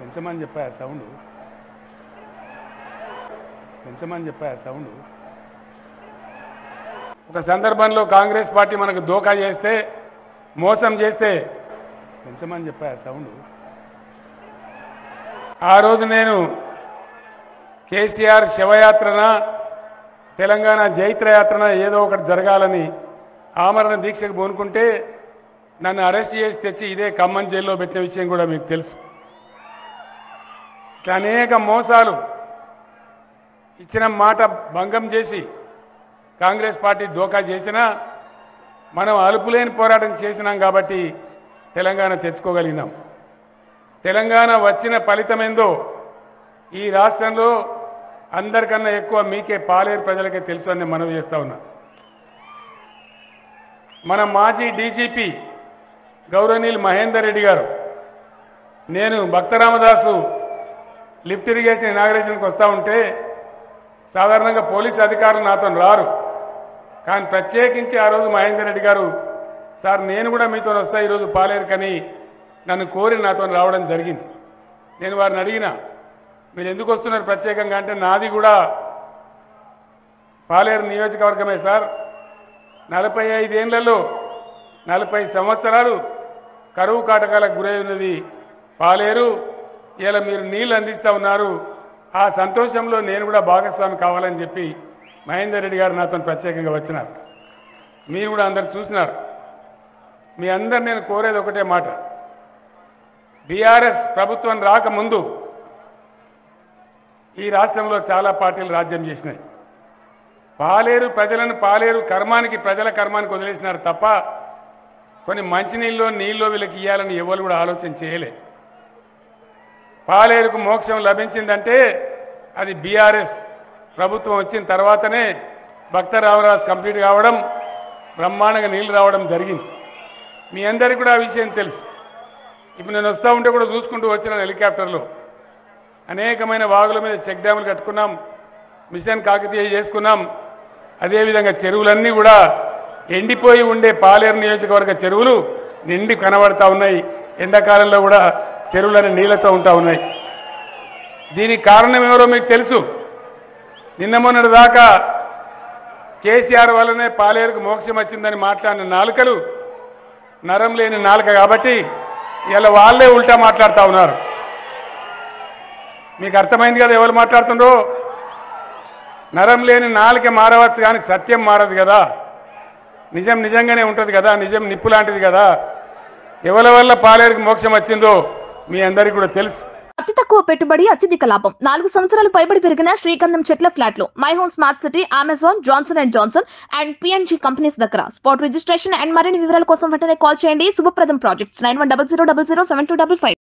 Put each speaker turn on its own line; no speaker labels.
పెంచమని చెప్పా సౌండ్. పెంచమని చెప్పా సౌండ్. ఒక సందర్భంలో కాంగ్రెస్ పార్టీ మనకు దోకా చేస్తే మోసం చేస్తే పెంచమని చెప్పా సౌండ్. ఆ రోజు నేను కేసీఆర్ శవయాత్రన తెలంగాణ జైత్రయాత్రన ఏదో ఒకటి జరగాలని ఆమరణ దీక్షకు పూనుకుంటే నన్ను అరెస్ట్ చేసి తెచ్చి ఇదే ఖమ్మం జైల్లో పెట్టిన విషయం కూడా మీకు తెలుసు. ఇట్లా అనేక మోసాలు ఇచ్చిన మాట భంగం చేసి కాంగ్రెస్ పార్టీ దోకా చేసినా మనం అలుపులేని పోరాటం చేసినాం కాబట్టి తెలంగాణ తెచ్చుకోగలిగినాం. తెలంగాణ వచ్చిన ఫలితమేందో ఈ రాష్ట్రంలో అందరికన్నా ఎక్కువ మీకే పాలేరు ప్రజలకే తెలుసు అని మనవి చేస్తూ ఉన్నా. మన మాజీ డీజీపీ గౌరవనీయులు మహేందర్ రెడ్డి గారు నేను భక్తరామదాసు లిఫ్ట్ ఇరిగేషన్ ఇనాగ్రేషన్కి వస్తూ ఉంటే సాధారణంగా పోలీస్ అధికారులు నాతో రారు. కానీ ప్రత్యేకించి ఆ రోజు మహేందర్ రెడ్డి గారు సార్ నేను కూడా మీతో వస్తా ఈరోజు పాలేరు కానీ నన్ను కోరి నాతో రావడం జరిగింది. నేను వారిని అడిగిన మీరు ఎందుకు వస్తున్నారు ప్రత్యేకంగా? అంటే నాది కూడా పాలేరు నియోజకవర్గమే సార్. నలభై ఐదేళ్ళలో నలభై సంవత్సరాలు కరువు కాటకాలకు గురై ఉన్నది పాలేరు. ఇలా మీరు నీళ్ళు అందిస్తూ ఉన్నారు. ఆ సంతోషంలో నేను కూడా భాగస్వామి కావాలని చెప్పి మహేందర్ రెడ్డి గారు నాతో ప్రత్యేకంగా వచ్చినారు. మీరు కూడా అందరు చూసినారు. మీ అందరు నేను కోరేది ఒకటే మాట. బీఆర్ఎస్ ప్రభుత్వం రాకముందు ఈ రాష్ట్రంలో చాలా పార్టీలు రాజ్యం చేసినాయి. పాలేరు ప్రజలను పాలేరు కర్మానికి ప్రజల కర్మానికి వదిలేసినారు తప్ప కొన్ని మంచినీళ్ళు నీళ్ళు వీళ్ళకి ఇవ్వాలని ఎవరు కూడా ఆలోచన చేయలేదు పాలేరుకు మోక్షం లభించిందంటే అది బీఆర్ఎస్ ప్రభుత్వం వచ్చిన తర్వాతనే భక్త రామరాజు కంప్లీట్ కావడం బ్రహ్మాండంగా నీళ్ళు రావడం జరిగింది. మీ అందరికీ కూడా ఆ విషయం తెలుసు. ఇప్పుడు నేను వస్తూ ఉంటే కూడా చూసుకుంటూ వచ్చిన హెలికాప్టర్లో. అనేకమైన వాగుల మీద చెక్ డ్యాములు కట్టుకున్నాం మిషన్ కాకతీయ చేసుకున్నాం. అదేవిధంగా చెరువులన్నీ కూడా ఎండిపోయి ఉండే పాలేరు నియోజకవర్గ చెరువులు నిండి కనబడతా ఉన్నాయి. ఎండాకాలంలో కూడా చెరువులని నీళ్ళతో ఉంటా ఉన్నాయి. దీనికి కారణం ఎవరో మీకు తెలుసు. నిన్న మొన్నటి దాకా కేసీఆర్ వల్లనే పాలేరుకు మోక్షం వచ్చిందని మాట్లాడిన నాలుకలు నరం లేని నాలుక కాబట్టి ఇలా వాళ్ళే ఉల్టా మాట్లాడుతూ ఉన్నారు. మీకు అర్థమైంది కదా ఎవరు మాట్లాడుతుండ్రో? నరం లేని నాలుక మారవచ్చు కానీ సత్యం మారదు కదా. నిజం నిజంగానే ఉంటుంది కదా నిజం నిప్పు లాంటిది కదా. ఎవరి వల్ల పాలేరుకి మోక్షం వచ్చిందో మీ అందరికీ కూడా తెలుసు.
అతి తక్కువ పెట్టుబడి అత్యధిక లాభం. నాలుగు సంవత్సరాలు పైబడి పెరిగిన శ్రీగంధం చెట్ల ఫ్లాట్లు. My Home smart city Amazon Johnson and Johnson and P N G companies దగ్గర. స్పాట్ రిజిస్ట్రేషన్ అండ్ మరిన్ని వివరాల కోసం వెంటనే కాల్ చేయండి. Shubhapradam projects nine one double zero double zero seven two double five.